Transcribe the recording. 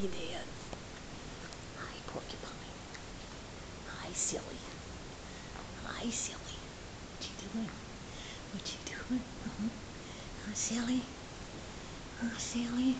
Hi, Dad. Hi, porcupine. Hi, silly. Hi, silly. What you doing? What you doing? Mm-hmm. Uh-huh. Hi, silly? Hi, silly?